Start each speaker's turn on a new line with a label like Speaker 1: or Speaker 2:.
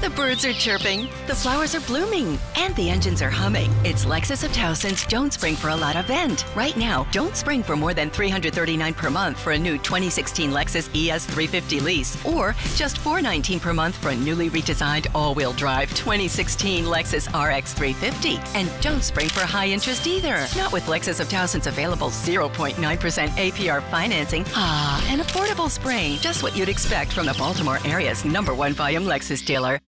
Speaker 1: The birds are chirping, the flowers are blooming, and the engines are humming. It's Lexus of Towson's Don't Spring for a Lot event. Right now, don't spring for more than $339 per month for a new 2016 Lexus ES 350 lease, or just $419 per month for a newly redesigned all-wheel drive 2016 Lexus RX 350. And don't spring for high interest either. Not with Lexus of Towson's available 0.9% APR financing. Ah, an affordable spring. Just what you'd expect from the Baltimore area's number one volume Lexus dealer.